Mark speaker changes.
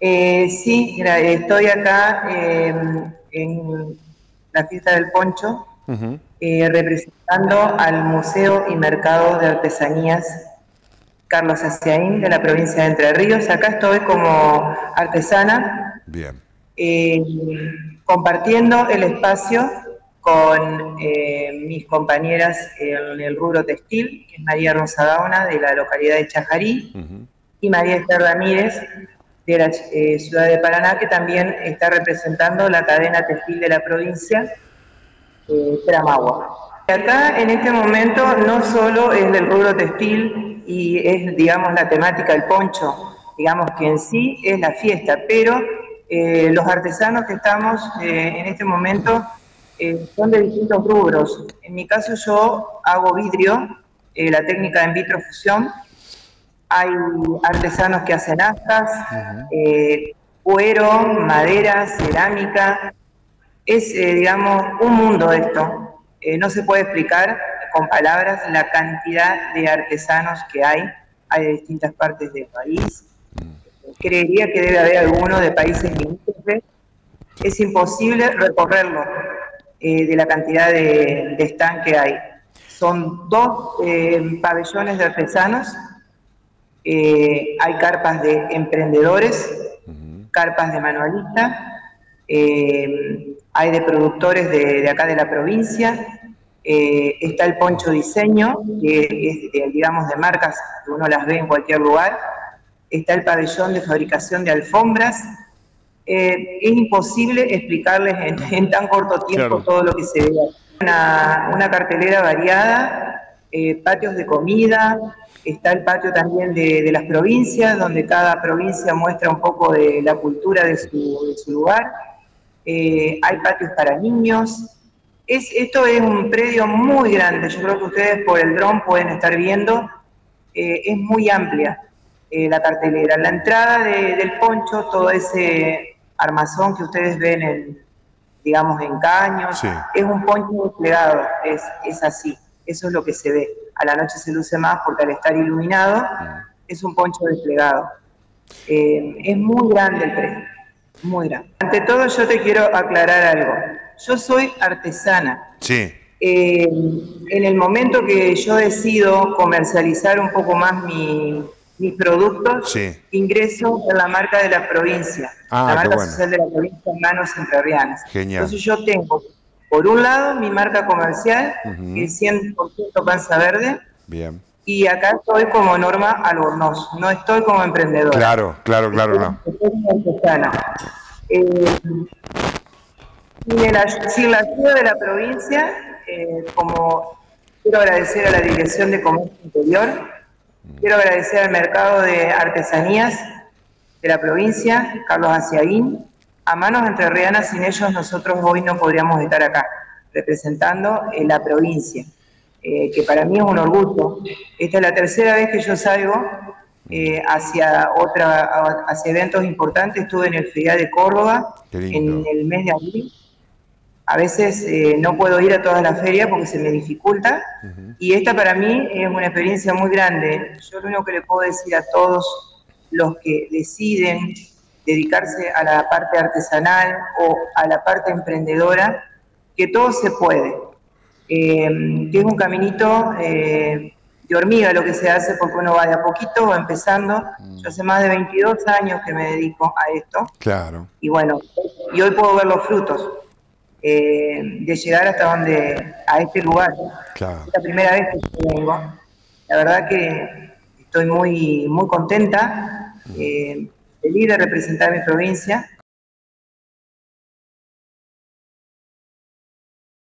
Speaker 1: Eh, sí, estoy acá em, en la fiesta del poncho, eh, representando al Museo y Mercado de Artesanías Carlos Aciaín de la provincia de Entre Ríos. Acá estoy como artesana.
Speaker 2: Bien.
Speaker 1: Eh, compartiendo el espacio con eh, mis compañeras en el rubro textil, que es María Rosa Gauna de la localidad de Chajarí, y María Esther Ramírez de la eh, ciudad de Paraná, que también está representando la cadena textil de la provincia, eh, Tramagua. Acá en este momento no solo es del rubro textil y es, digamos, la temática del poncho, digamos que en sí es la fiesta, pero eh, los artesanos que estamos eh, en este momento eh, son de distintos rubros. En mi caso yo hago vidrio, la técnica en vitrofusión. Hay artesanos que hacen astas, cuero, madera, cerámica. Es, digamos, un mundo esto. no se puede explicar con palabras la cantidad de artesanos que hay. Hay de distintas partes del país creería que debe haber alguno de países limítrofes. Es imposible recorrerlo eh, de la cantidad de, de stand que hay. Son dos eh, pabellones de artesanos, eh, hay carpas de emprendedores, carpas de manualistas, hay de productores de, acá de la provincia, está el poncho diseño, que es, digamos, de marcas que uno las ve en cualquier lugar, está el pabellón de fabricación de alfombras. Eh, es imposible explicarles en, tan corto tiempo todo lo que se ve. Una, una cartelera variada, eh, patios de comida, está el patio también de, las provincias, donde cada provincia muestra un poco de la cultura de su, lugar. Eh, hay patios para niños. Es, esto es un predio muy grande, yo creo que ustedes por el dron pueden estar viendo, es muy amplia. Eh, la cartelera. La entrada del poncho, todo ese armazón que ustedes ven, en, digamos, en caños, es un poncho desplegado, es, es así, eso es lo que se ve. A la noche se luce más porque al estar iluminado es un poncho desplegado. Eh, es muy grande el precio, muy grande. Ante todo yo te quiero aclarar algo. Yo soy artesana.
Speaker 2: Sí.
Speaker 1: Eh, en el momento que yo decido comercializar un poco más mi, mis productos, ingreso en la marca de la provincia,
Speaker 2: ah,
Speaker 1: la marca social de la provincia Manos Entrerrianas.
Speaker 2: Genial.
Speaker 1: Entonces yo tengo, por un lado, mi marca comercial, que es 100% panza verde.
Speaker 2: Bien.
Speaker 1: Y acá estoy como Norma Albornoz, no estoy como emprendedora.
Speaker 2: Claro, claro, claro, no.
Speaker 1: Estoy como eh, sin, la, ayuda de la provincia, eh, como quiero agradecer a la Dirección de Comercio Interior, Quiero agradecer al Mercado de Artesanías de la provincia, Carlos Aciaguín. A manos entrerrianas, sin ellos nosotros hoy no podríamos estar acá, representando en la provincia, eh, que para mí es un orgullo. Esta es la tercera vez que yo salgo eh, hacia, otra, hacia eventos importantes. Estuve en el Ferial de Córdoba en el mes de abril a veces eh, no puedo ir a todas las ferias porque se me dificulta y esta para mí es una experiencia muy grande. Yo lo único que le puedo decir a todos los que deciden dedicarse a la parte artesanal o a la parte emprendedora, que todo se puede, eh, que es un caminito eh, de hormiga lo que se hace porque uno va de a poquito, va empezando. Yo hace más de 22 años que me dedico a esto.
Speaker 2: Claro.
Speaker 1: Y bueno, y hoy puedo ver los frutos. Eh, de llegar hasta donde, a este lugar. Es la primera vez que vengo. La verdad que estoy muy, muy contenta, eh, de representar mi provincia